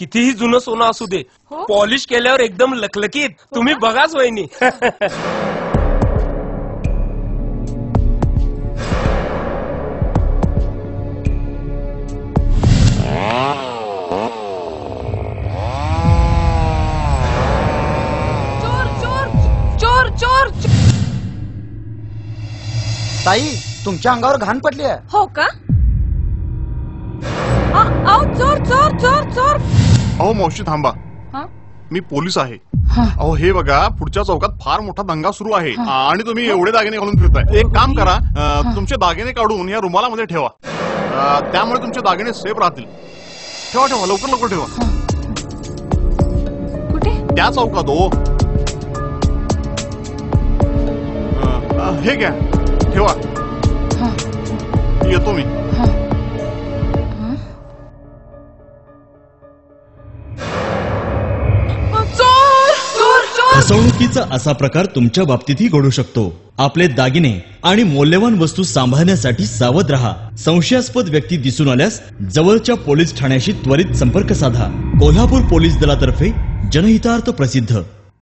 कितीही जुनं सोनं असू दे हो? पॉलिश केल्यावर एकदम लखलखीत. तुम्ही बघाच वहिनी. चोर चोर चोर चोर चोर. ताई तुमच्या अंगावर घाण पडली आहे. हो का? आ, आओ चोर चोर चोर चोर. अहो मावशी थांबा. हा? मी पोलीस आहे. अहो हे बघा पुढच्या चौकात फार मोठा दंगा सुरू आहे. आणि तुम्ही एवढे दागिने घालून फिरताय. एक काम करा अं, तुमचे दागिने काढून या रुमालामध्ये ठेवा. अं, त्यामुळे तुमचे दागिने सेफ राहतील. ठेवा ठेवा लवकर लवकर ठेवा. कुठे? त्या चौकात हो. अं, अं, हे घ्या. ठेवा. येतो मी. फसवणुकीचा असा प्रकार तुमच्या बाबतीतही घडू शकतो. आपले दागिने आणि मौल्यवान वस्तू सांभाळण्यासाठी सावध रहा. संशयास्पद व्यक्ती दिसून आल्यास जवळच्या पोलीस ठाण्याशी त्वरित संपर्क साधा. कोल्हापूर पोलीस दलातर्फे जनहितार्थ प्रसिद्ध.